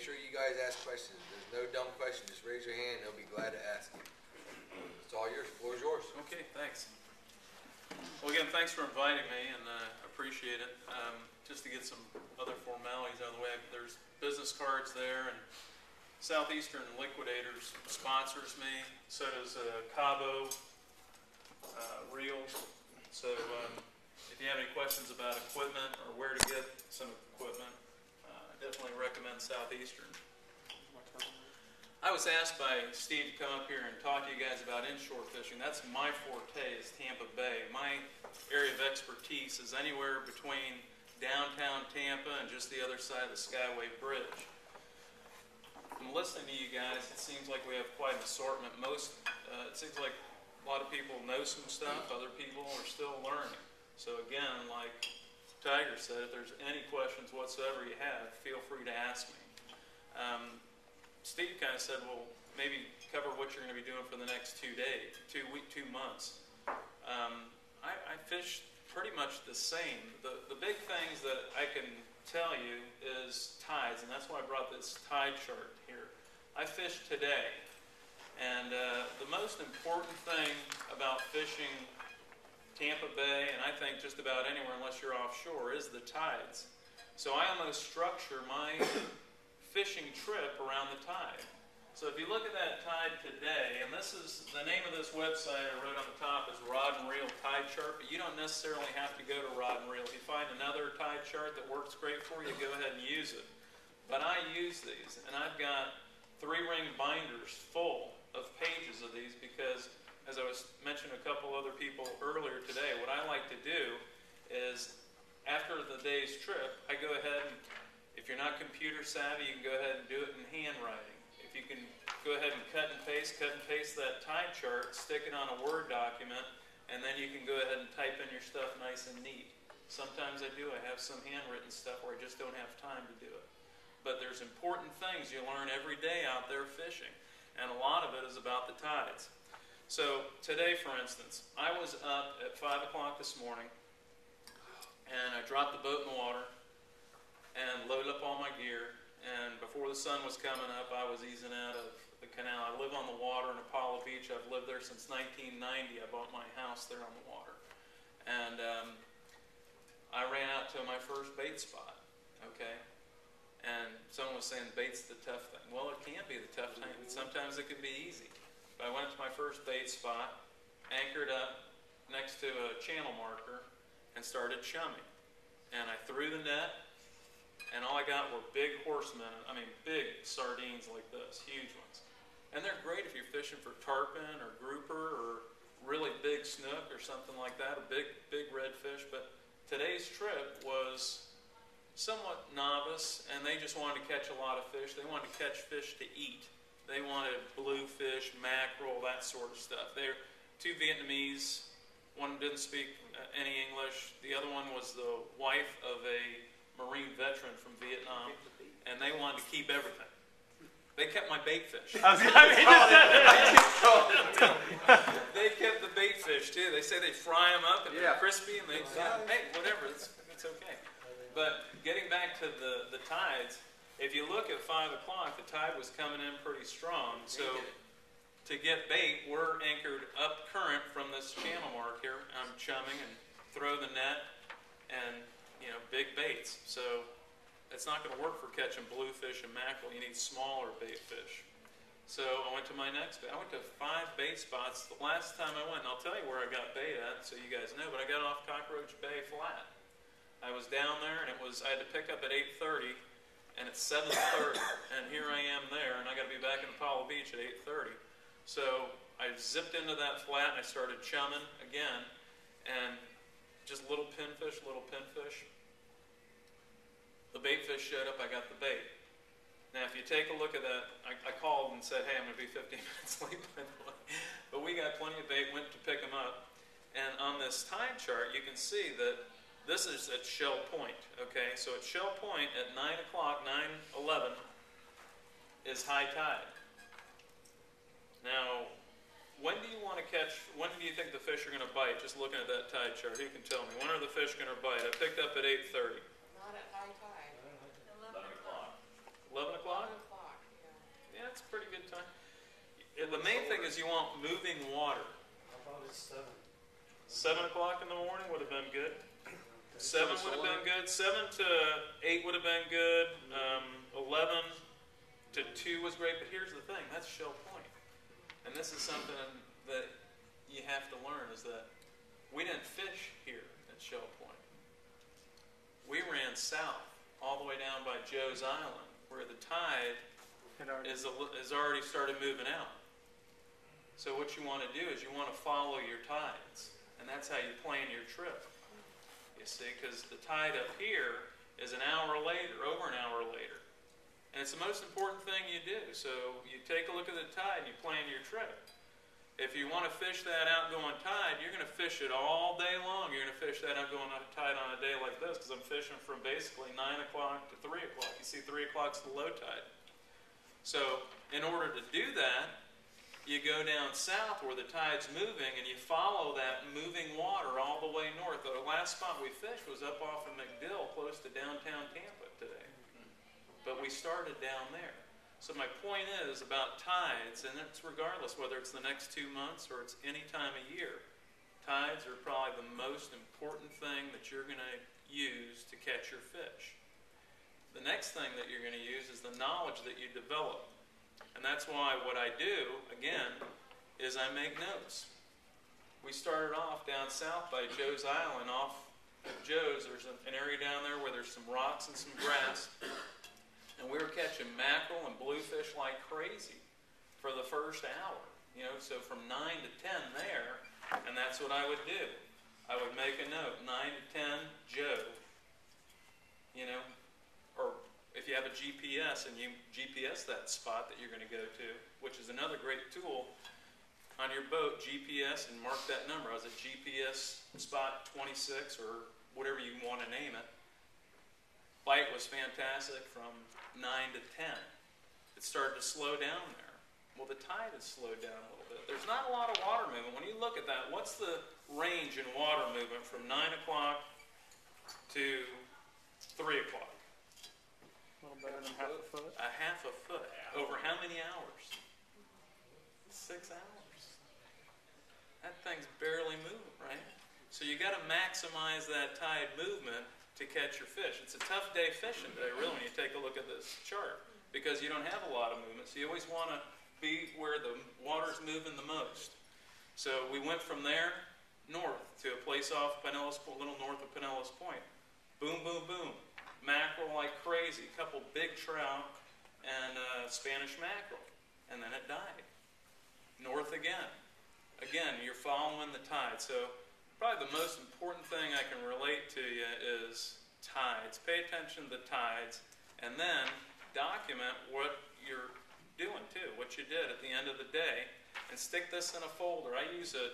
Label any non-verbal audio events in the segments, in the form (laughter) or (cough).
make sure you guys ask questions. There's no dumb question. Just raise your hand. They'll be glad to ask you. It's all yours. Floor is yours. Okay, thanks. Well, again, thanks for inviting me, and uh, appreciate it. Um, Just to get some other formalities out of the way, there's business cards there, and Southeastern Liquidators sponsors me, so does uh, Cabo uh, Reels. So um, if you have any questions about equipment or where to get some equipment, I definitely recommend Southeastern. I was asked by Steve to come up here and talk to you guys about inshore fishing. That's my forte is Tampa Bay. My area of expertise is anywhere between downtown Tampa and just the other side of the Skyway Bridge. From listening to you guys, it seems like we have quite an assortment. Most, uh, it seems like a lot of people know some stuff, other people are still learning. So again, like Tiger said, if there's any questions whatsoever you have, feel free to ask me. Um, Steve kind of said, well, maybe cover what you're going to be doing for the next two days, two week, two months. Um, I, I fish pretty much the same. The, the big things that I can tell you is tides, and that's why I brought this tide chart here. I fished today, and uh, the most important thing about fishing Tampa Bay, and I think just about anywhere unless you're offshore, is the tides. So I almost structure my fishing trip around the tide. So if you look at that tide today, and this is the name of this website I wrote on the top is Rod and Reel Tide Chart, but you don't necessarily have to go to Rod and Reel. If you find another tide chart that works great for you, go ahead and use it. But I use these, and I've got three ring binders full of pages of these because, as I was mentioning a couple other people earlier today, what I like to do is after the day's trip, I go ahead and if you're not computer savvy, you can go ahead and do it in handwriting. If you can go ahead and cut and paste, cut and paste that tide chart, stick it on a Word document, and then you can go ahead and type in your stuff nice and neat. Sometimes I do. I have some handwritten stuff where I just don't have time to do it. But there's important things you learn every day out there fishing, and a lot of it is about the tides. So today, for instance, I was up at 5 o'clock this morning, and I dropped the boat in the water, and loaded up all my gear. And before the sun was coming up, I was easing out of the canal. I live on the water in Apollo Beach. I've lived there since 1990. I bought my house there on the water. And um, I ran out to my first bait spot, okay? And someone was saying bait's the tough thing. Well, it can be the tough thing. but Sometimes it can be easy. I went to my first bait spot, anchored up next to a channel marker, and started chumming. And I threw the net, and all I got were big horsemen. I mean, big sardines like this, huge ones. And they're great if you're fishing for tarpon or grouper or really big snook or something like that, a big, big redfish. But today's trip was somewhat novice, and they just wanted to catch a lot of fish. They wanted to catch fish to eat. They wanted bluefish, mackerel, that sort of stuff. They're two Vietnamese. One didn't speak uh, any English. The other one was the wife of a Marine veteran from Vietnam, and they wanted to keep everything. They kept my bait fish. (laughs) (laughs) they kept the bait fish too. They say they fry them up and they're crispy, and they hey whatever, it's, it's okay. But getting back to the the tides, if you look at five o'clock, the tide was coming in pretty strong. So to get bait, we're anchored up current from this channel mark here. I'm chumming and throw the net and you know, big baits. So it's not going to work for catching bluefish and mackerel. You need smaller bait fish. So I went to my next bait. I went to five bait spots. The last time I went, and I'll tell you where I got bait at so you guys know, but I got off Cockroach Bay flat. I was down there and it was, I had to pick up at 8.30 and it's 7.30 and here I am there and I got to be back in Apollo Beach at 8.30. So I zipped into that flat and I started chumming again and just little pinfish, little pinfish. The bait fish showed up, I got the bait. Now, if you take a look at that, I, I called and said, hey, I'm going to be 15 (laughs) minutes late, by the way. But we got plenty of bait, went to pick them up. And on this time chart, you can see that this is at Shell Point, okay? So at Shell Point at 9 o'clock, 9 11 is high tide. Now, when do you want to catch, when do you think the fish are going to bite? Just looking at that tide chart, who can tell me? When are the fish going to bite? I picked up at 8.30. Not at high tide. 11 o'clock. 11 o'clock? 11 o'clock, yeah. Yeah, that's a pretty good time. The main thing is you want moving water. How about it's 7? 7 o'clock in the morning would have been good. Okay. Seven would have been good. Seven to eight would have been good. Um, Eleven to two was great. But here's the thing: that's Shell Point, and this is something that you have to learn: is that we didn't fish here at Shell Point. We ran south all the way down by Joe's Island, where the tide is a, is already started moving out. So what you want to do is you want to follow your tides, and that's how you plan your trip. You see, because the tide up here is an hour later, over an hour later, and it's the most important thing you do. So you take a look at the tide, and you plan your trip. If you want to fish that outgoing tide, you're going to fish it all day long. You're going to fish that outgoing tide on a day like this, because I'm fishing from basically nine o'clock to three o'clock. You see, three o'clock's the low tide. So, in order to do that, you go down south where the tide's moving and you follow that moving water all the way north. The last spot we fished was up off of MacDill, close to downtown Tampa today. But we started down there. So, my point is about tides, and it's regardless whether it's the next two months or it's any time of year, tides are probably the most important thing that you're going to use to catch your fish. The next thing that you're going to use is the knowledge that you develop. And that's why what I do, again, is I make notes. We started off down south by Joe's Island, off of Joe's. There's an area down there where there's some rocks and some grass. And we were catching mackerel and bluefish like crazy for the first hour. You know, so from 9 to 10 there, and that's what I would do. I would make a note, 9 to 10, Joe. You know, if you have a GPS and you GPS that spot that you're going to go to, which is another great tool on your boat, GPS and mark that number. I was at GPS spot 26 or whatever you want to name it. Bite was fantastic from 9 to 10. It started to slow down there. Well, the tide has slowed down a little bit. There's not a lot of water movement. When you look at that, what's the range in water movement from 9 o'clock to 3 o'clock? A little better than half a foot. A half a foot. Over how many hours? Six hours. That thing's barely moving, right? So you got to maximize that tide movement to catch your fish. It's a tough day fishing today, really, when you take a look at this chart, because you don't have a lot of movement. So you always want to be where the water's moving the most. So we went from there north to a place off Pinellas, a little north of Pinellas Point. Boom, boom, boom. Mackerel like crazy. A couple big trout and uh, Spanish mackerel. And then it died. North again. Again, you're following the tide. So probably the most important thing I can relate to you is tides. Pay attention to the tides and then document what you're doing too, what you did at the end of the day, and stick this in a folder. I use a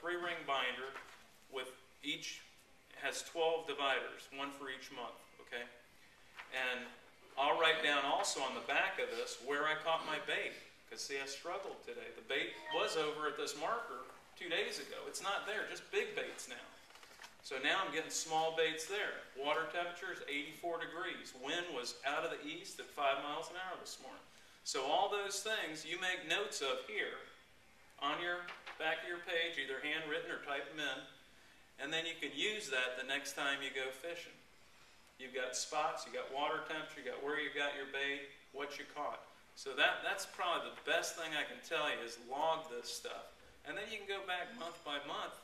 three ring binder with each has 12 dividers, one for each month, okay? And I'll write down also on the back of this where I caught my bait. Because, see, I struggled today. The bait was over at this marker two days ago. It's not there, just big baits now. So now I'm getting small baits there. Water temperature is 84 degrees. Wind was out of the east at 5 miles an hour this morning. So all those things you make notes of here on your back of your page, either handwritten or type them in, and then you can use that the next time you go fishing. You've got spots, you've got water temperature, you've got where you got your bait, what you caught. So that, that's probably the best thing I can tell you is log this stuff. And then you can go back month by month.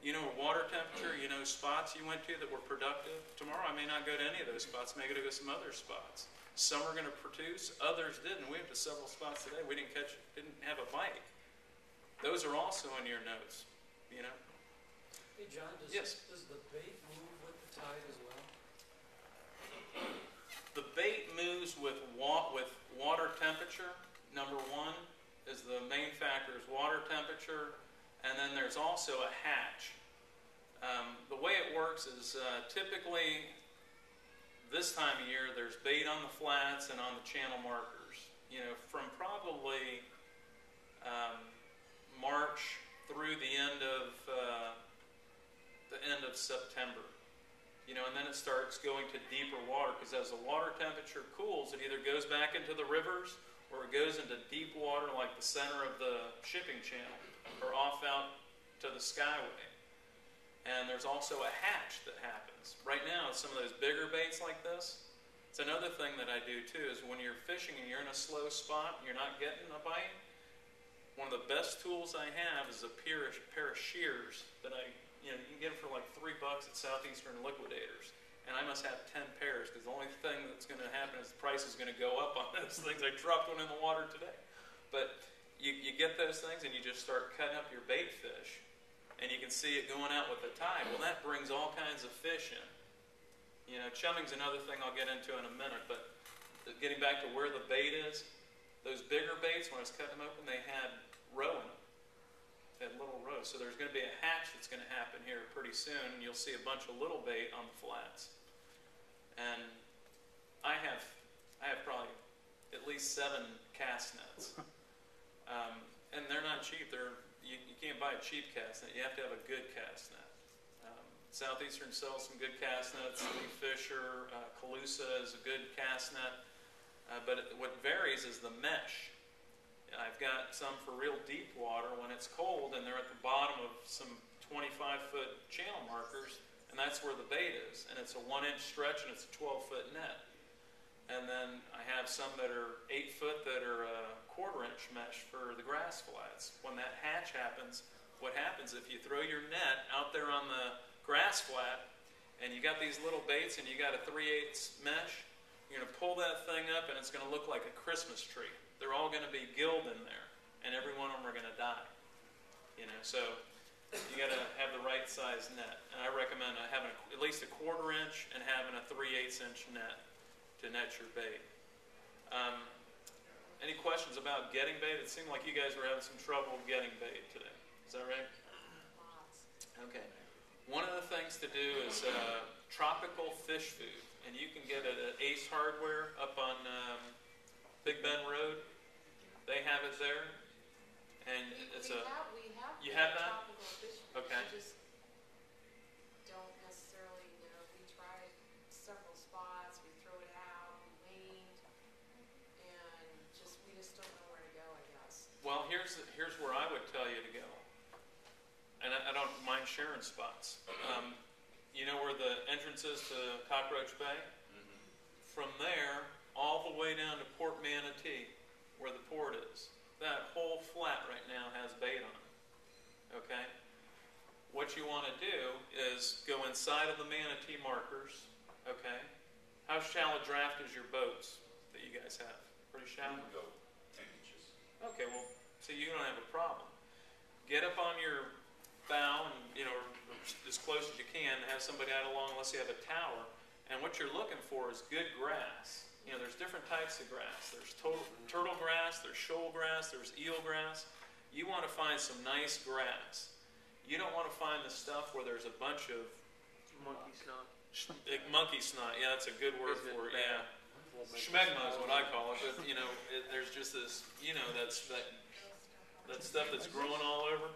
You know, water temperature, you know, spots you went to that were productive. Tomorrow I may not go to any of those spots, I may go to some other spots. Some are going to produce, others didn't. We went to several spots today, we didn't catch, didn't have a bite. Those are also in your notes, you know. Hey, John, does, Yes. does the bait move with the tide as well? The bait moves with wa- with water temperature. Number one is the main factor is water temperature, and then there's also a hatch. Um, the way it works is uh, typically this time of year there's bait on the flats and on the channel markers. You know, from probably um, March through the end of uh, the end of September you know, and then it starts going to deeper water because as the water temperature cools, it either goes back into the rivers or it goes into deep water like the center of the shipping channel or off out to the skyway. And there's also a hatch that happens. Right now, some of those bigger baits like this, it's another thing that I do too is when you're fishing and you're in a slow spot, you're not getting a bite. One of the best tools I have is a pair of, pair of shears that I, you know, you can get them for like three bucks at Southeastern Liquidators. And I must have 10 pairs because the only thing that's going to happen is the price is going to go up on (laughs) those things. I dropped one in the water today. But you, you get those things and you just start cutting up your bait fish and you can see it going out with the tide. Well, that brings all kinds of fish in. You know, chumming's another thing I'll get into in a minute, but getting back to where the bait is, those bigger baits, when I was cutting them open, they had roe in them. Had little rows. So there's going to be a hatch that's going to happen here pretty soon, and you'll see a bunch of little bait on the flats. And I have, I have probably at least seven cast nets. (laughs) Um, and they're not cheap. They're, you, you can't buy a cheap cast net. You have to have a good cast net. Um, Southeastern sells some good cast nets. Lee Fisher, uh, Calusa is a good cast net. Uh, but it, what varies is the mesh. I've got some for real deep water when it's cold and they're at the bottom of some 25 foot channel markers, and that's where the bait is. And it's a one inch stretch and it's a 12 foot net. And then I have some that are eight foot that are uh, a quarter inch mesh for the grass flats. When that hatch happens, what happens if you throw your net out there on the grass flat and you got these little baits and you got a 3 8 mesh, you're going to pull that thing up and it's going to look like a Christmas tree. They're all going to be gilled in there, and every one of them are going to die. You know, so you got to have the right size net, and I recommend uh, having at least a quarter inch and having a three eighths inch net to net your bait. Um, any questions about getting bait? It seemed like you guys were having some trouble getting bait today. Is that right? Okay. One of the things to do is uh, tropical fish food, and you can get it at Ace Hardware up on um, Big Bend Road. They have it there, and We, it's we a have, we have. You the have that? Fish food, Okay. We just don't necessarily know, we tried several spots, we throw it out, we leaned, and just, we just don't know where to go, I guess. Well, here's here's where I would tell you to go, and I, I don't mind sharing spots. Um, you know where the entrance is to Cockroach Bay? From there, all the way down to Port Manatee, where the port is. That whole flat right now has bait on it. Okay. What you want to do is go inside of the manatee markers. Okay. How shallow draft is your boats that you guys have? Pretty shallow. go ten inches. Okay, well, so you don't have a problem. Get up on your bow and, you know, as close as you can, have somebody out along unless you have a tower. And what you're looking for is good grass. You know, there's different types of grass. There's turtle, turtle grass, there's shoal grass, there's eel grass. You want to find some nice grass. You don't want to find the stuff where there's a bunch of Monkey snot. eh, monkey snot. Yeah, that's a good word Isn't for it. Yeah. Schmegma is what I call it, but you know, it, there's just this, you know, that's that that stuff that's growing all over.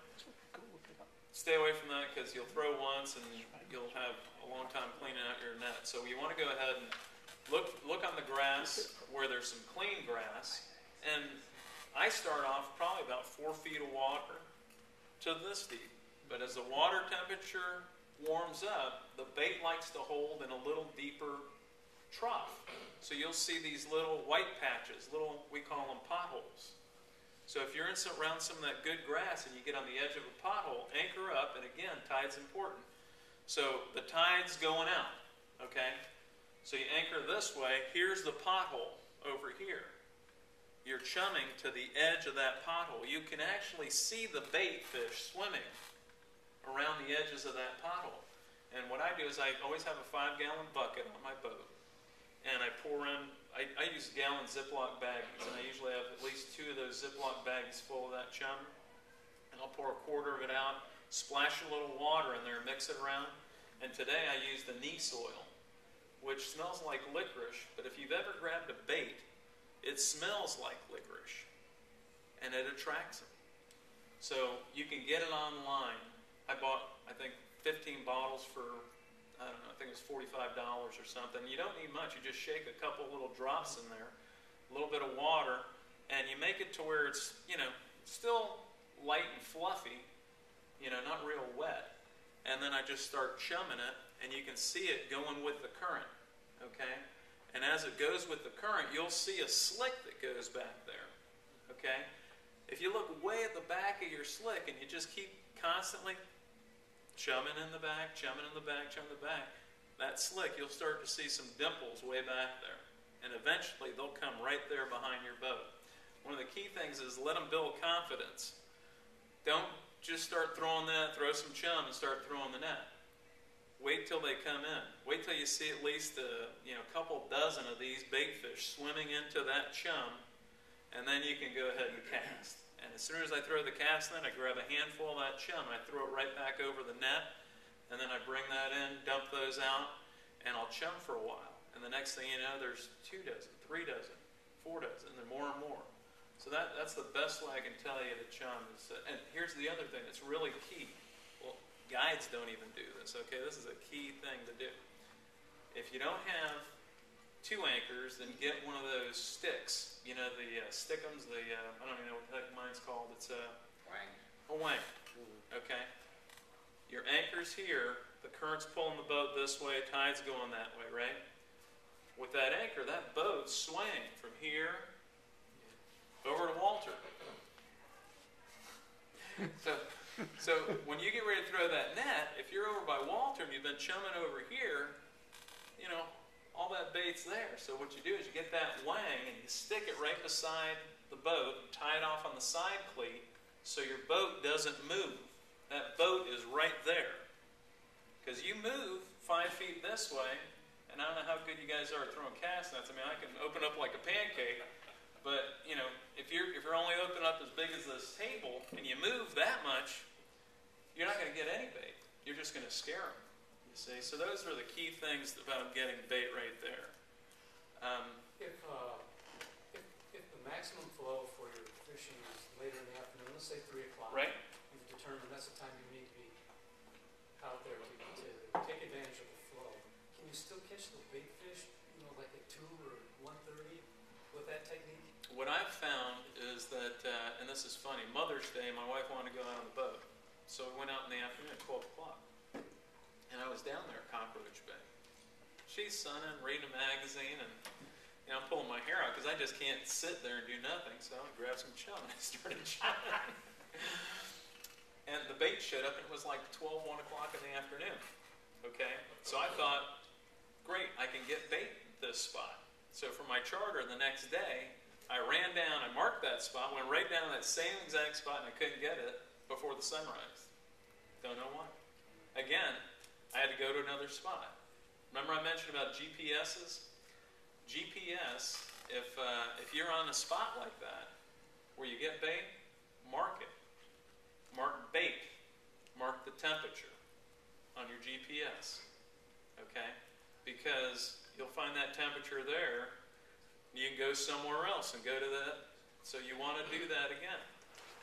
Stay away from that because you'll throw once and you'll have a long time cleaning out your net. So you want to go ahead and look look on the grass where there's some clean grass, and I start off probably about four feet of water to this deep. But as the water temperature warms up, the bait likes to hold in a little deeper trough. So you'll see these little white patches, little, we call them potholes. So if you're in some, around some of that good grass and you get on the edge of a pothole, anchor up, and again, tide's important. So the tide's going out, okay? So you anchor this way, here's the pothole over here. You're chumming to the edge of that pothole. You can actually see the bait fish swimming around the edges of that pothole. And what I do is I always have a five gallon bucket on my boat and I pour in, I, I use gallon Ziploc baggies, and I usually have at least two of those Ziploc baggies full of that chum. And I'll pour a quarter of it out, splash a little water in there, mix it around. And today I use the anise oil, which smells like licorice, but if you've ever grabbed a bait, it smells like licorice, and it attracts them. So you can get it online. I bought, I think, 15 bottles for I don't know, I think it was $45 or something. You don't need much. You just shake a couple little drops in there, a little bit of water, and you make it to where it's, you know, still light and fluffy, you know, not real wet. And then I just start chumming it, and you can see it going with the current, okay? And as it goes with the current, you'll see a slick that goes back there, okay? If you look way at the back of your slick and you just keep constantly chumming in the back, chumming in the back, chumming in the back, that slick, you'll start to see some dimples way back there. And eventually they'll come right there behind your boat. One of the key things is let them build confidence. Don't just start throwing that, throw some chum and start throwing the net. Wait till they come in. Wait till you see at least a you know couple dozen of these bait fish swimming into that chum, and then you can go ahead and cast. And as soon as I throw the cast in, I grab a handful of that chum, I throw it right back over the net, and then I bring that in, dump those out, and I'll chum for a while. And the next thing you know, there's two dozen, three dozen, four dozen, and then more and more. So that, that's the best way I can tell you to chum. Is and here's the other thing that's really key. Guides don't even do this, okay? This is a key thing to do. If you don't have two anchors, then get one of those sticks. You know, the uh, stickums, the, uh, I don't even know what the heck mine's called. It's a, Wang. a wang, okay? Your anchor's here, the current's pulling the boat this way, tide's going that way, right? With that anchor, that boat's swaying from here over to Walter. (laughs) so, (laughs) so when you get ready to throw that net, if you're over by Walter and you've been chumming over here, you know, all that bait's there. So what you do is you get that wang and you stick it right beside the boat, tie it off on the side cleat, so your boat doesn't move. That boat is right there. Because you move five feet this way, and I don't know how good you guys are at throwing cast nets. I mean, I can open up like a pancake, but you know, if you're if you're only open up as big as this table and you move that much, you're not going to get any bait. You're just going to scare them. You see, so those are the key things about getting bait right there. Um, If, uh, if, if the maximum flow for your fishing is later in the afternoon, let's say three o'clock. right? You've determined that's the time you need to be out there to, to take advantage of the flow. Can you still catch the big fish, you know, like at two or one thirty with that technique? What I've found is that, uh, and this is funny, Mother's Day, my wife wanted to go out on the boat. So we went out in the afternoon at 12 o'clock. And I was down there at Cockroach Bay. She's sunning, reading a magazine, and you know, I'm pulling my hair out because I just can't sit there and do nothing. So I grabbed some chum and (laughs) I started chumming. and the bait showed up, and it was like 12, 1 o'clock in the afternoon. Okay? So I thought, great, I can get bait this spot. So for my charter the next day, I ran down, I marked that spot, went right down that same exact spot, and I couldn't get it before the sunrise. Don't know why. Again, I had to go to another spot. Remember I mentioned about GPSs? GPS, if, uh, if you're on a spot like that, where you get bait, mark it. Mark bait. Mark the temperature on your GPS. Okay? Because you'll find that temperature there. You can go somewhere else and go to that. So you want to do that again.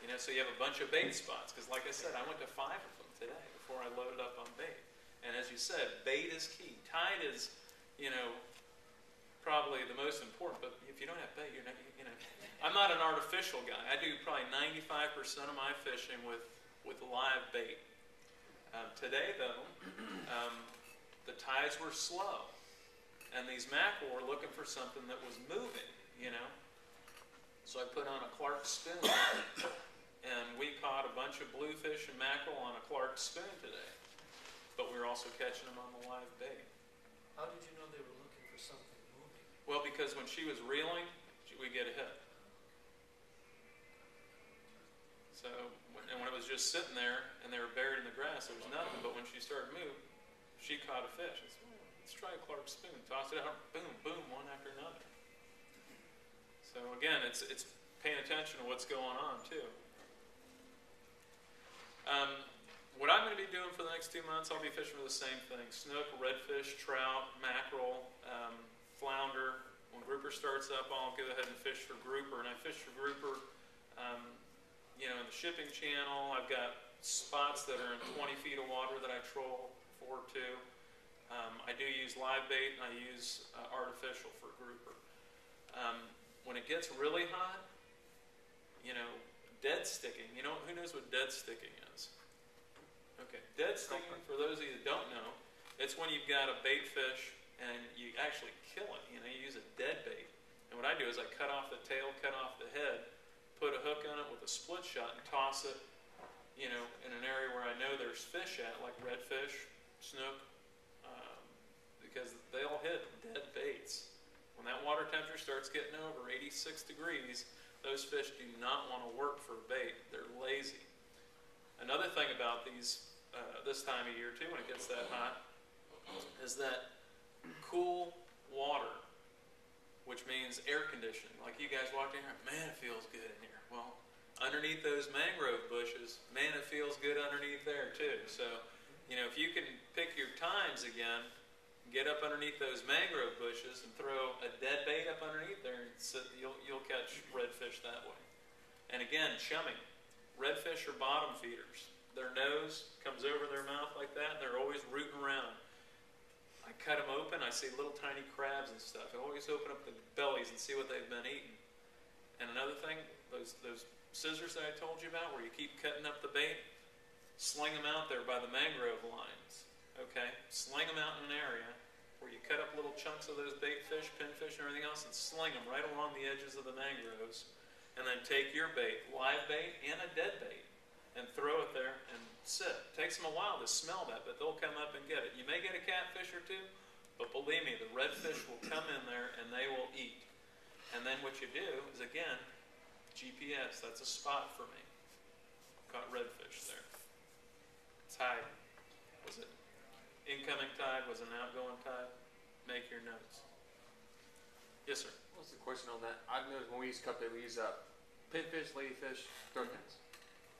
You know, so you have a bunch of bait spots. Because, like I said, I went to five of them today before I loaded up on bait. And as you said, bait is key. Tide is, you know, probably the most important. But if you don't have bait, you're not, you know. I'm not an artificial guy. I do probably 95% of my fishing with, with live bait. Um, today, though, (clears throat) um, the tides were slow. And these mackerel were looking for something that was moving, you know. So I put on a Clark spoon, and we caught a bunch of bluefish and mackerel on a Clark spoon today. But we were also catching them on the live bait. How did you know they were looking for something moving? Well, because when she was reeling, we get a hit. So, when- and when it was just sitting there and they were buried in the grass, there was nothing. But when she started moving, she caught a fish. I said, "Well, let's try a Clark spoon. Toss it out, boom, boom, one after another. So again, it's it's paying attention to what's going on too. Um, what I'm going to be doing for the next two months, I'll be fishing for the same thing: snook, redfish, trout, mackerel, um, flounder. When grouper starts up, I'll go ahead and fish for grouper, and I fish for grouper. Um, you know, in the shipping channel, I've got spots that are in 20 feet of water that I troll for too. Um, I do use live bait, and I use uh, artificial for grouper. Um, when it gets really hot, you know, dead sticking. You know, who knows what dead sticking is? Okay, dead sticking, for those of you that don't know, it's when you've got a bait fish and you actually kill it. You know, you use a dead bait. And what I do is I cut off the tail, cut off the head, put a hook on it with a split shot, and toss it, you know, in an area where I know there's fish at, like redfish, snook, because they all hit dead baits. When that water temperature starts getting over 86 degrees, those fish do not want to work for bait. They're lazy. Another thing about these uh, this time of year too, when it gets that hot, is that cool water, which means air conditioning. Like you guys walked in here, man, it feels good in here. Well, underneath those mangrove bushes, man, it feels good underneath there too. So, you know, if you can pick your times again, get up underneath those mangrove bushes and throw a dead bait up underneath there, and sit, you'll you'll catch redfish that way. And again, chumming. Redfish are bottom feeders. Their nose comes over their mouth like that, and they're always rooting around. I cut them open, I see little tiny crabs and stuff. I always open up the bellies and see what they've been eating. And another thing, those, those scissors that I told you about, where you keep cutting up the bait, sling them out there by the mangrove lines. Okay? Sling them out in an area where you cut up little chunks of those bait fish, pinfish, and everything else, and sling them right along the edges of the mangroves and then take your bait, live bait and a dead bait, and throw it there and sit. It Takes them a while to smell that, but they'll come up and get it. You may get a catfish or two, but believe me, the redfish will come in there and they will eat. And then what you do is again, GPS. That's a spot for me. Caught redfish there. Tide. Was it incoming tide? Was an outgoing tide? Make your notes. Yes, sir. What's the question on that? I've noticed when we use cup bait, we use uh, pinfish, ladyfish, throat pins.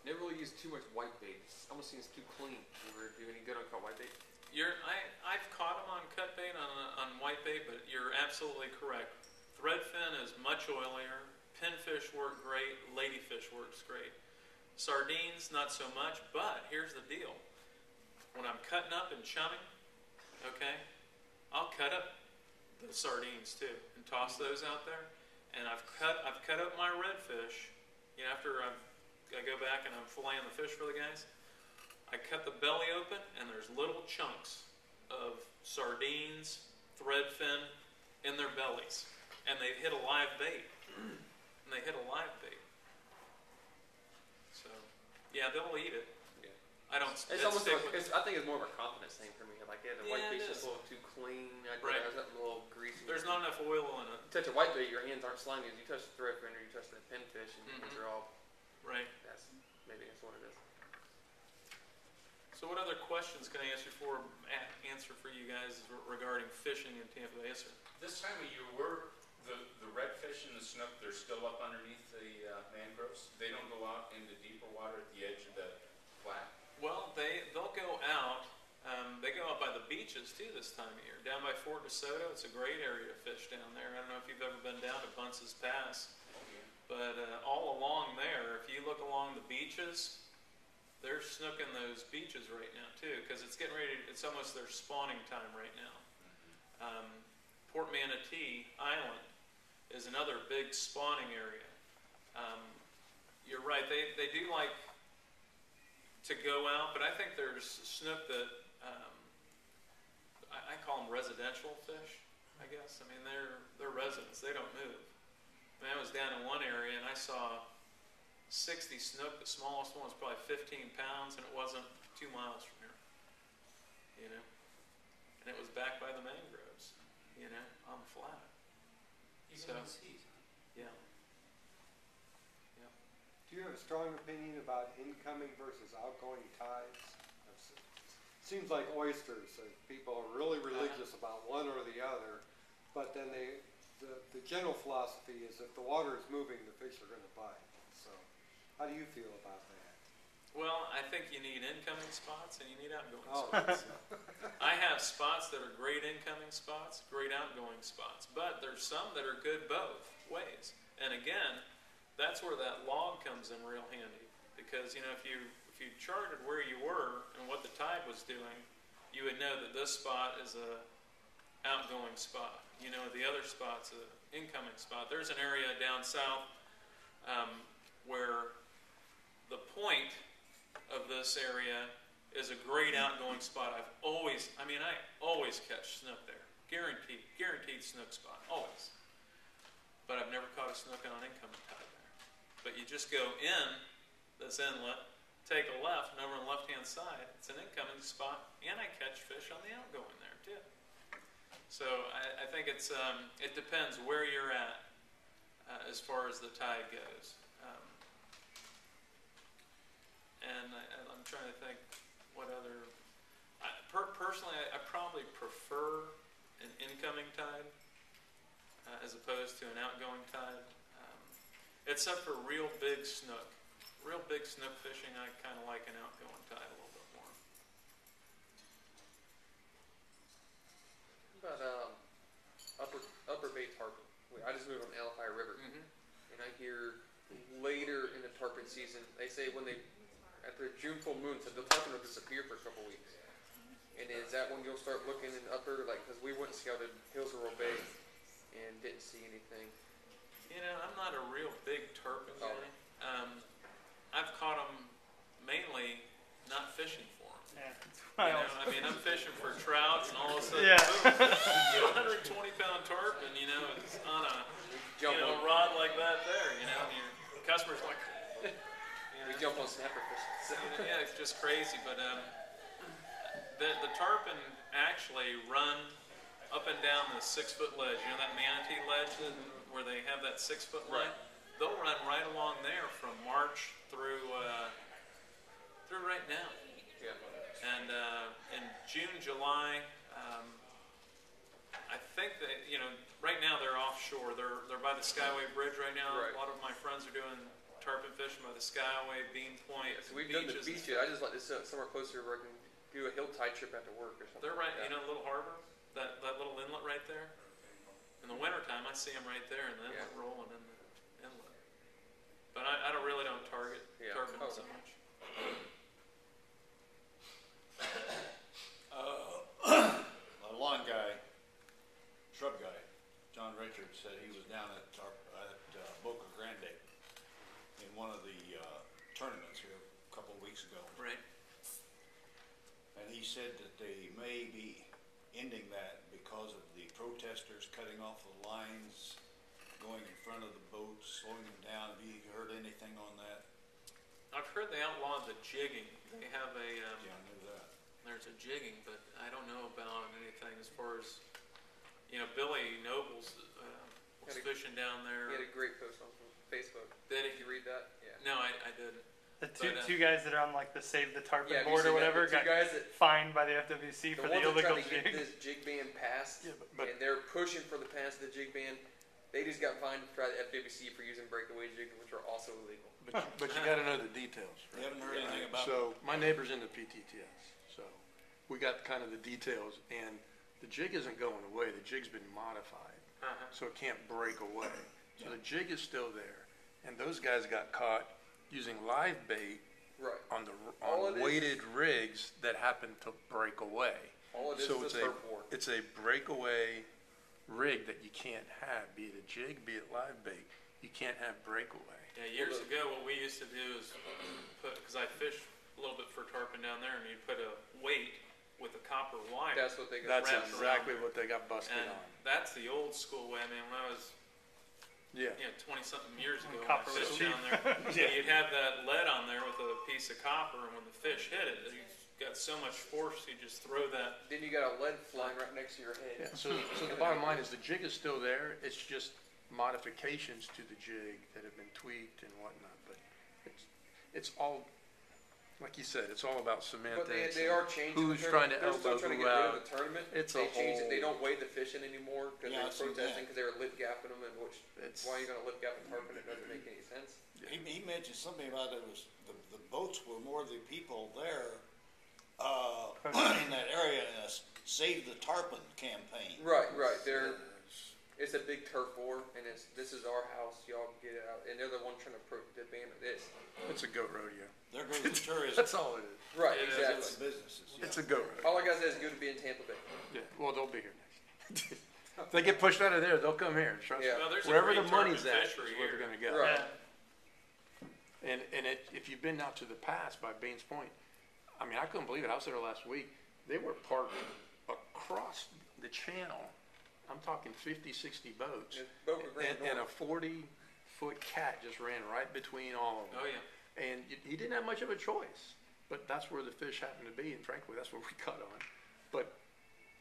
Never really use too much white bait. It almost seems too clean. You ever do any good on cut white bait? You're, I, I've caught them on cut bait, on, on white bait, but you're absolutely correct. Threadfin is much oilier. Pinfish work great. Ladyfish works great. Sardines, not so much, but here's the deal. When I'm cutting up and chumming, okay, I'll cut up the sardines too and toss those out there. And I've cut, I've cut up my redfish. You know, after I've, I go back and I'm filleting the fish for the guys, I cut the belly open and there's little chunks of sardines, threadfin in their bellies. And they hit a live bait. And they hit a live bait. So, yeah, they'll eat it. Yeah. I don't It's it's almost like, it's, I think it's more of a confidence thing for me. Like, yeah, the white Yeah, it bait's is. a little too clean. I Right. right. something a little greasy. There's not enough oil in it. touch a white bait, your hands aren't slimy. As you touch the threadfin or you touch the pinfish, and your hands Mhm. are all. Right. That's maybe that's what it is. So what other questions can I answer for, answer for you guys regarding fishing in Tampa Bay? Yes, sir. This time of year, we're, the, the redfish and the snook, they're still up underneath the uh, mangroves? They don't go out into deeper water at the edge of the flat? Well, they, they'll go out, um, they go out by the beaches too this time of year. Down by Fort DeSoto, it's a great area to fish down there. I don't know if you've ever been down to Bunce's Pass, but uh, all along there, if you look along the beaches, they're snooking those beaches right now too, because it's getting ready, it's almost their spawning time right now. Um, Port Manatee Island is another big spawning area. Um, you're right, they, they do like to go out, but I think there's snook that um, I, I call them residential fish. I guess I mean they're they're residents; they don't move. I, mean, I was down in one area and I saw 60 snook. The smallest one was probably 15 pounds, and it wasn't two miles from here. You know, and it was back by the mangroves. You know, on the flat. Even So- heat. Yeah. Do you have a strong opinion about incoming versus outgoing tides? It's- Seems like oysters, people are really religious uh-huh. about one or the other, but then they, the, the general philosophy is if the water is moving, the fish are gonna bite. So, how do you feel about that? Well, I think you need incoming spots and you need outgoing Oh, spots. (laughs) I have spots that are great incoming spots, great outgoing spots, but there's some that are good both ways. And again, that's where that log comes in real handy because you know if you if you charted where you were and what the tide was doing, you would know that this spot is a outgoing spot. You know the other spot's a incoming spot. There's an area down south. Um, where the point of this area is a great outgoing spot. I've always, I mean, I always catch snook there. Guaranteed, guaranteed snook spot, always. But I've never caught a snook on an incoming tide. But you just go in this inlet, take a left, and over on the left-hand side, it's an incoming spot, and I catch fish on the outgoing there too. So I, I think it's, um, it depends where you're at uh, as far as the tide goes. Um, and I, I'm trying to think what other. I, per, personally, I, I probably prefer an incoming tide uh, as opposed to an outgoing tide, except for real big snook. Real big snook fishing, I kind of like an outgoing tide a little bit more. But um, upper upper bay tarpon. I just moved on the Alafia River, Mm-hmm. and I hear later in the tarpon season, they say when they at the June full moon, so the tarpon will disappear for a couple weeks. And is that when you'll start looking in upper, like, because we went and scouted Hillsborough Bay and didn't see anything. You know, I'm not a real big tarpon Oh. guy. Um, I've caught them mainly not fishing for them. Yeah. You know, I mean, I'm fishing for trouts, and all of a sudden, Yeah. boom, 120 pound tarpon, you know, it's on a you know rod like that there, you know, and your customer's like, (laughs) you we jump on snapper fish. So, yeah, it's just crazy. But um, the the tarpon actually run up and down the six foot ledge. You know that manatee ledge that, where they have that six foot line. They'll run right along there from March through uh, through right now. yeah. And uh, in June, July, um, I think that you know right now they're offshore. They're they're by the Skyway Bridge right now. Right. A lot of my friends are doing tarpon fishing by the Skyway, Bean Point, Yeah, so we've done the beach yet. I just like this uh, somewhere closer where I can do a hill tide trip after work or something. They're right, like you know, Little Harbor, that, that little inlet right there. In the wintertime, I see them right there in the inlet Yeah. rolling in the inlet. But I, I don't really don't target Yeah. tarpon Oh. so much. Uh, (coughs) a lawn guy, shrub guy, John Richards, said he was down at, our, at uh, Boca Grande in one of the uh, tournaments here a couple of weeks ago. Right. And he said that they may be ending that because of the protesters cutting off the lines, going in front of the boats, slowing them down. Have you heard anything on that? I've heard they outlawed the jigging. They have a, um, Yeah, I knew that. there's a jigging, but I don't know about anything as far as, you know, Billy Nobles uh, was Had a- fishing down there. He had a great post on Facebook. Did Did he? you read that? Yeah. No, I, I didn't. The two, But, uh, two guys that are on like the Save the Tarpon Yeah, board or whatever The two got guys that fined by the FWC the for ones the that illegal tried to get jig. this jig ban passed, Yeah, but, but and they're pushing for the pass of the jig ban. They just got fined by the FWC for using breakaway jigs, which are also illegal. But you, but you gotta know the details, You haven't heard anything about So, my neighbor's into PTTS, so we got kind of the details, and the jig isn't going away, the jig's been modified, Uh-huh. so it can't break away. So the jig is still there, and those guys got caught using live bait Right. on the, All it on is- weighted rigs that happen to break away. All it is So is it's a a, turf war. it's a breakaway rig that you can't have, be it a jig, be it live bait, you can't have breakaway. Yeah, years ago, what we used to do is put, because I fish a little bit for tarpon down there, and you'd put a weight with a copper wire. That's what they got. That's wrapped exactly what they got busted and on. that's the old school way. I mean, when I was, Yeah. you know, twenty something years ago, when Copper I fished was down there, (laughs) Yeah. you'd have that lead on there with a piece of copper, and when the fish hit it, you got so much force, you just throw that. Then you got a lead flying right next to your head. Yeah, so, so the bottom line is the jig is still there, it's just modifications to the jig that have been tweaked and whatnot, but it's, it's all, like you said, it's all about But they, semantics. they are changing. who's the trying to They're still elbow trying to who get rid out. of the tournament. It's they a changed it. They don't weigh the fish in anymore because Yeah, they're protesting that. because they were lip gapping them, and which It's, why are you going to lip gap a tarpon? It doesn't make any sense. He, he mentioned something about it was, the, the boats were more the people there, uh, (clears throat) in that area in a s- Save the Tarpon campaign. Right, right. They're it's a big turf war, and it's this is our house. Y'all get it out, and they're the one trying to pro, to ban this. it's a goat rodeo. There goes the tourism, (laughs) That's all it is. Right, It is, exactly. the businesses, yeah. It's a goat rodeo. All I gotta say is good to be in Tampa Bay. Yeah, well, they'll be here next. (laughs) If they get pushed out of there, they'll come here, trust me. Yeah. Well, there's a Wherever great the money's at is fishery where here. they're gonna go. Right. Yeah. And, and it, if you've been out to the pass by Baines Point, I mean, I couldn't believe it. I was there last week. They were parked across the channel. I'm talking 50, 60 boats. Yeah, Boca Grande And, and a 40 foot cat just ran right between all of them. Oh, yeah. And y- he didn't have much of a choice, but that's where the fish happened to be, and frankly, that's where we (laughs) caught on. But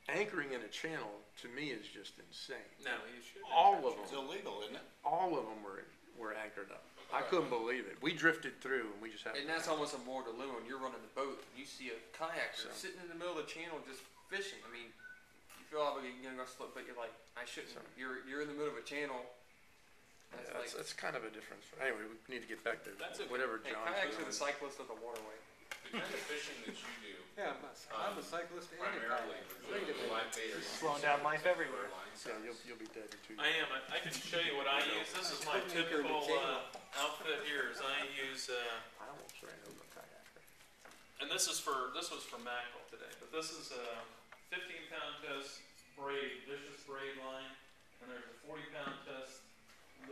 anchoring in a channel to me is just insane. No, you should. All of It's them, illegal, isn't it? all of them were were anchored up. I couldn't believe it. We drifted through, and we just had. And happened. that's almost a more dilemma when you're running the boat and you see a kayaker So- sitting in the middle of the channel just fishing. I mean, you feel obligated, you're slip, but you're like, I shouldn't. So- You're you're in the middle of a channel. That's Yeah, like that's, that's kind of a difference. Anyway, we need to get back to That's okay. whatever hey, John's kayaks are doing. the cyclists of the waterway. The kind of fishing that you do Yeah, I'm a, I'm a cyclist and a primarily kayaker. with Wait a the minute. live Slowing down life everywhere. Yeah, you'll, you'll be dead in two Years. I years. am. I, I can show you what I (laughs) use. This is my typical uh, outfit here. Is I use, uh, I almost ran over a kayaker. and this is for this was for mackerel today, but this is a 15 pound test braid, vicious braid line, and there's a 40 pound test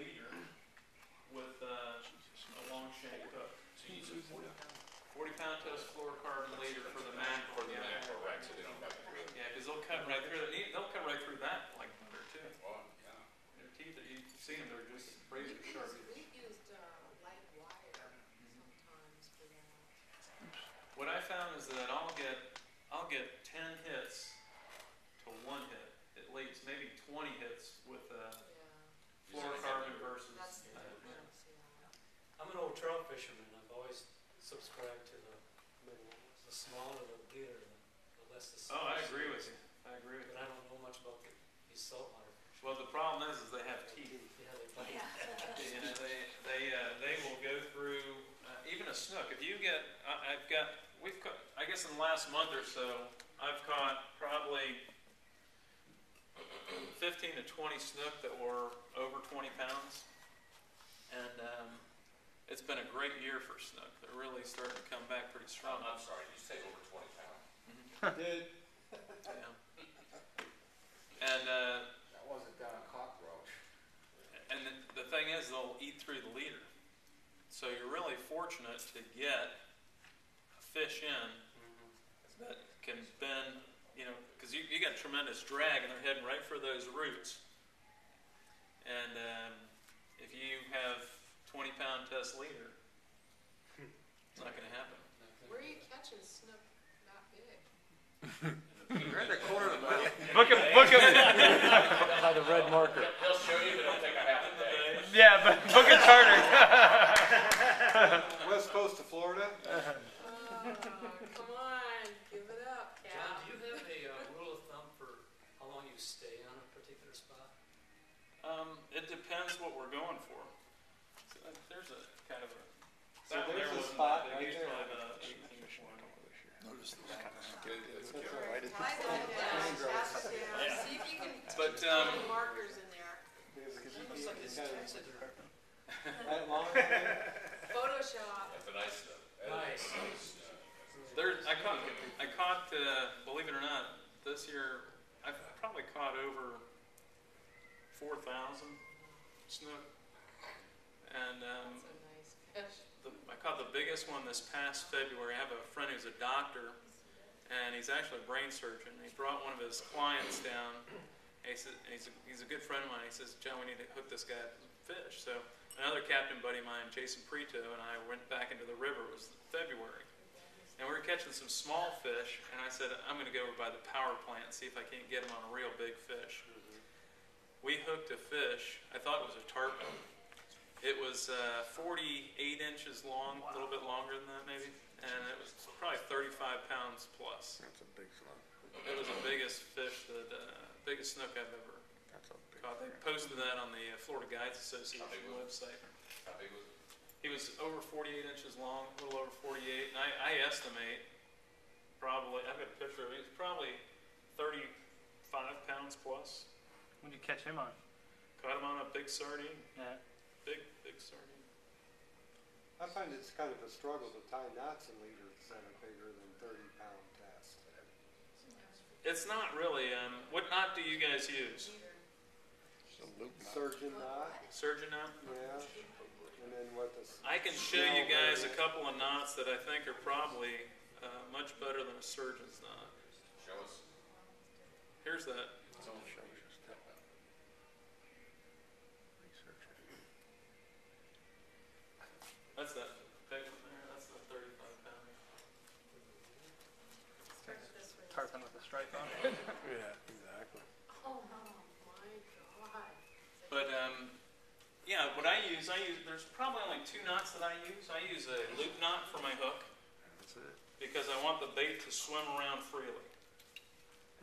leader with uh, a long shank hook. 40 pound test fluorocarbon leader for the mackerel. for the mackerel, right, so they don't have to Yeah, because they'll cut right through. it. They'll cut right through that like butter too. well, yeah. Their teeth, you see them, they're just razor sharp. we've used, uh, light wire sometimes for that. What I found is that I'll get, I'll get ten hits to one hit, at least, maybe twenty hits with, uh, Yeah, fluorocarbon versus. that's the difference, yeah. I'm an old trout fisherman, I've always subscribed to the, the smaller the leader, the the less the. Oh, I agree with you, I agree with But you. I don't know much about the, these saltwater fish. Well, the problem is, is they have teeth. Yeah, they (laughs) bite. (laughs) You know, they, they, uh, they will go through, uh, even a snook, if you get, I, I've got, we've caught, I guess in the last month or so, I've caught probably fifteen to twenty snook that were over twenty pounds. And, um, it's been a great year for snook, they're really starting to come back pretty strong. I'm sorry, you say over twenty pounds. (laughs) Did, Yeah. And, uh, That wasn't down a cockroach. And the, the thing is, they'll eat through the leader. So you're really fortunate to get a fish in that can bend, you know, because you, you got tremendous drag and they're heading right for those roots. And um, if you have 20 pound test leader, it's not going to happen. Where are you catching snook that big? You're at the corner of the mouth. (laughs) Book him, book him. By the red marker. They'll show you, but it'll take a half a day. Yeah, but book a charter. (laughs) west coast to Florida, Oh, come on, give it up, John, Cal. do you have a uh, rule of thumb for how long you stay on a particular spot? Um, it depends what we're going for. So, uh, there's a kind of a. So that one there's there a wasn't spot that big. right It's there. probably about 18 Notice the That's Tie right. that down, pass it down, see if you can But, put um, markers in there. Because you Looks like it's you gotta- texted her. that (laughs) long thing, Photoshop. That's a nice stuff. Nice. There, I caught, I caught, uh, believe it or not, this year, I've probably caught over four thousand snook. And, um, nice the, I caught the biggest one this past February. I have a friend who's a doctor, and he's actually a brain surgeon. He brought one of his clients down. And he said, and he's a, he's a good friend of mine. He says, John, we need to hook this guy up fish. So another captain buddy of mine, Jason Preto, and I went back into the river. It was February. And we were catching some small fish, and I said, I'm going to go over by the power plant and see if I can't get him on a real big fish. We hooked a fish. I thought it was a tarpon. It was uh, 48 inches long, a little bit longer than that maybe, and it was probably 35 pounds plus. That's a big slug. It was the biggest fish, that, uh, biggest snook I've ever That's a big caught. They slug. posted that on the uh, Florida Guides Association How big website. How big was it? He was over 48 inches long, a little over 48, and I, I estimate probably, I've got a picture of it, he's probably 35 pounds plus. When you catch him on? Caught him on a big sardine, Yeah. big, big sardine. I find it's kind of a struggle to tie knots in leaders that are bigger than thirty pound test. It's not really, um, what knot do you guys use? A surgeon knot, Surgeon knot? yeah, and then what the. s- I can show you guys a couple of knots that I think are probably uh, much better than a surgeon's knot. Show us. Here's that. That's that big one there. That's the 35 pounder. Start. Tarpon with a stripe on it. (laughs) Yeah, exactly. Oh, my God. But um, yeah, what I use, I use. There's probably only two knots that I use. I use a loop knot for my hook That's it. because I want the bait to swim around freely,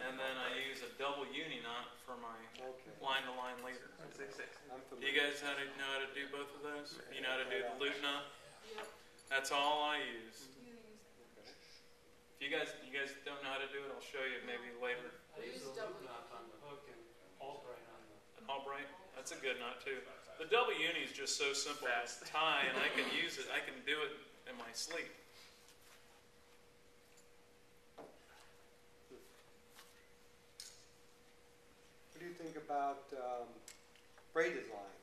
and then I use a double uni knot for my Okay, line-to-line leader. Six, six. Do you guys how to know how to do both of those? You know how to do the loop knot? Yep. That's all I use. You use that. If you guys, you guys don't know how to do it, I'll show you maybe later. I use Use the loop double knot on the hook and Albright on the, An Albright, that's a good knot too. The double uni is just so simple to tie, and I can use it. I can do it in my sleep. You think about, um, braided line?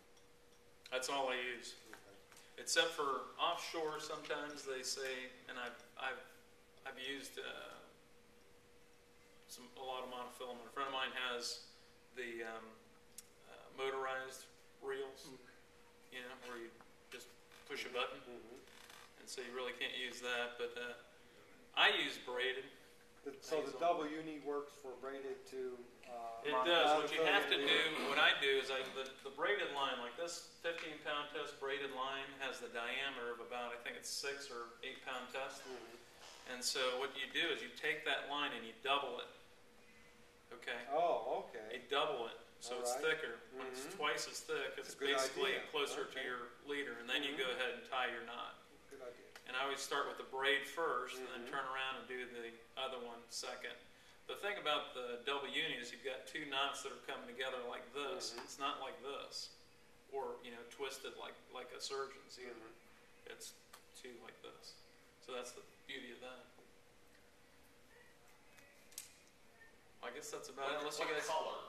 That's all I use. Except for offshore, sometimes they say, and I've, I've, I've used, uh, some, a lot of monofilament. A friend of mine has the, um, uh, motorized reels, you know, where you just push a button. Mhm. And so you really can't use that, but, uh, I use braided. The- So the double uni works for braided to, uh. It does. What you have to do, what I do is I, the, the braided line, like this fifteen pound test braided line has the diameter of about, I think it's six or eight pound test. And so what you do is you take that line and you double it. Okay? Oh, okay. You double it, so it's Alright. thicker. When it's twice as thick, it's basically idea. closer to your leader, and then you go Mhm. ahead and tie your knot. good idea. And I always start with the braid first, and then Mhm. turn around and do the other one second. The thing about the double uni is you've got two knots that are coming together like this. Mhm. It's not like this, or you know, twisted like like a surgeon's either. Mhm. It's two like this. So that's the beauty of that. I guess that's about it. Unless you guys. color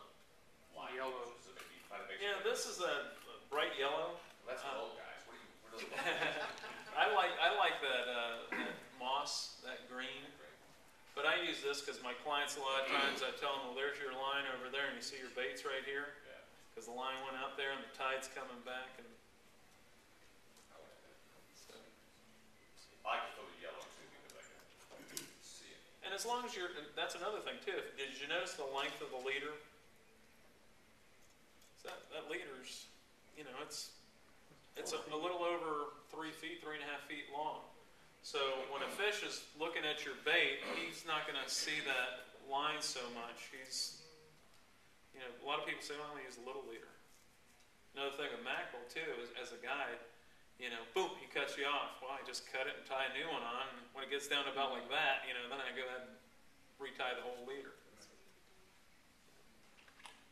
line Yellow. is it maybe kind of makes Yeah, this is a bright yellow. That's for uh, old guys. What do you, what do you? (laughs) I like I like that, uh, that moss, that green. But I use this because my clients a lot of times I tell them, well, there's your line over there, and you see your baits right here, Yeah. because the line went out there and the tide's coming back, and I like so. I like throw the yellow too because I can see it. And as long as you're, and that's another thing too. If- Did you notice the length of the leader? So that that leader's, you know, it's it's a, a little over three feet, three and a half feet long. So when a fish is looking at your bait, he's not going to see that line so much. He's, you know, a lot of people say, well, I use a little leader. Another thing with mackerel too is, as a guide, you know, boom, he cuts you off. Well, I just cut it and tie a new one on. And when it gets down to about like that, you know, then I go ahead and retie the whole leader.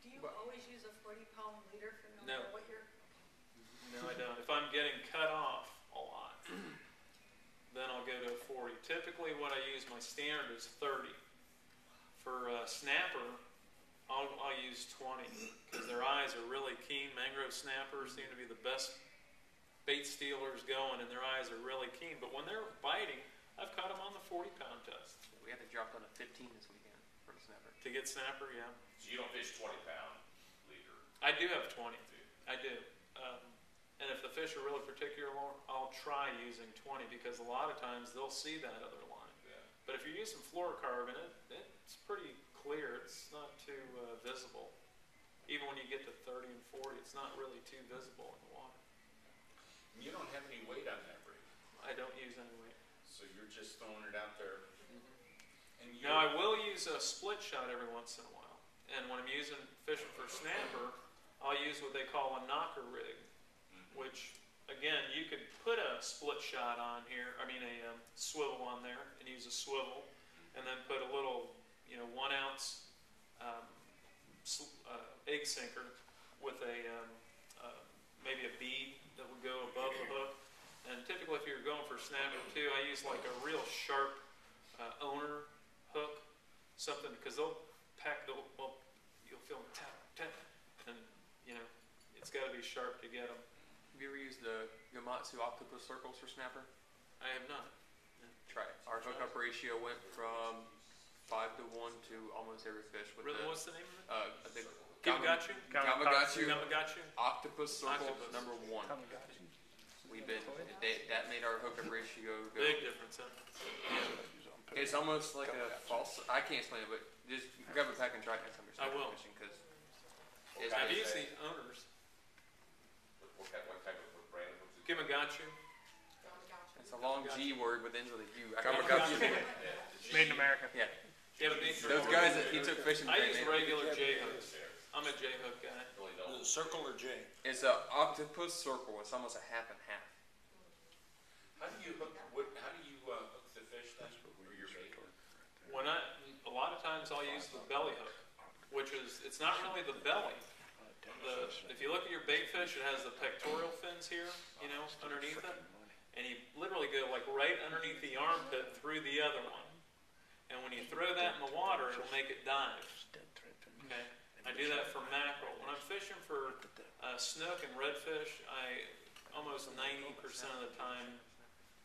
Do you always use a forty pound leader for no No. what you're? No, I don't. If I'm getting cut off then I'll go to a 40. Typically, what I use, my standard is 30. For uh, snapper, I'll, I'll use 20 because their eyes are really keen. Mangrove snappers seem to be the best bait stealers going, and their eyes are really keen. But when they're biting, I've caught them on the 40 pound test. We had to drop down to 15 this weekend for the snapper. To get snapper, yeah. So you don't fish twenty pound leader. I do have 20. I do. Um, and if the fish are really particular, I'll try using 20 because a lot of times they'll see that other line. Yeah. But if you're using fluorocarbon, it, it's pretty clear. It's not too uh, visible. Even when you get to 30 and 40, it's not really too visible in the water. You don't have any weight on that rig, I don't use any weight. so you're just throwing it out there. And Now, I will use a split shot every once in a while. And when I'm using fishing for snapper, I'll use what they call a knocker rig, which, again, you could put a split shot on here, I mean, a um, swivel on there, and use a swivel, and then put a little, you know, one ounce um, uh, egg sinker with a, um, uh, maybe a bead that would go above the hook. And typically, if you're going for snapper too, I use like a real sharp uh, owner hook, something because they'll pack. They'll, well, you'll feel them tap tap, and you know, it's gotta be sharp to get them. Have you ever used the Gamakatsu octopus circles for snapper? I have not. Try it. Our hookup ratio went from five to one to almost every fish with Really, the, what's the name of it? uh, the Gamakatsu? Gamakatsu Gamakatsu? octopus circle Octopus. number one. We've been, they, that made our hookup ratio go. Big difference, huh? It's almost like a false, I can't explain it, but just grab a pack and try it next time you're I snapper will. fishing, cause What it's, kind I've of used the say- owners. What, what kind, what type of, brand of hooks? is it? Gamakatsu. Gamakatsu. it's a long G word but ends with a U. I can't- Gamakatsu. Made in America. Yeah, Yeah, but they- those guys that he took fishing. I use man. regular J hooks. I'm a J hook guy. Really Is don't. it circle or J? It's a octopus circle. It's almost a half and half. How do you hook, what, how do you, uh, hook the fish then, or your bait? When I, a lot of times I'll use the belly hook, which is, it's not really the belly. The, if you look at your bait fish, it has the pectoral fins here, you know, underneath it. And you literally go like right underneath the armpit through the other one. And when you throw that in the water, it'll make it dive. Okay? I do that for mackerel. When I'm fishing for uh, snook and redfish, I almost 90% of the time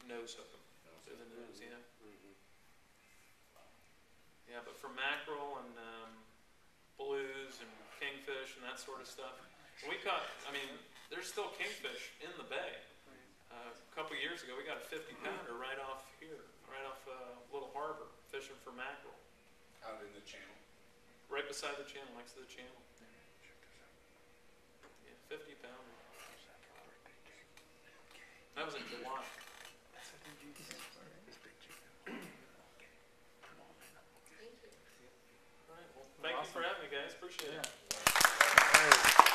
nose hook them to the nose, you know? Yeah, but for mackerel and um, blues and kingfish and that sort of stuff, and we caught. I mean, there's still kingfish in the bay. Uh, a couple years ago, we got a 50 pounder right off here, right off uh, Little Harbor, fishing for mackerel, Out in the channel? right beside the channel, next to the channel. Yeah, 50 pounder. That was in July. Thank you. All right, well, thank you for having me, guys. Appreciate it.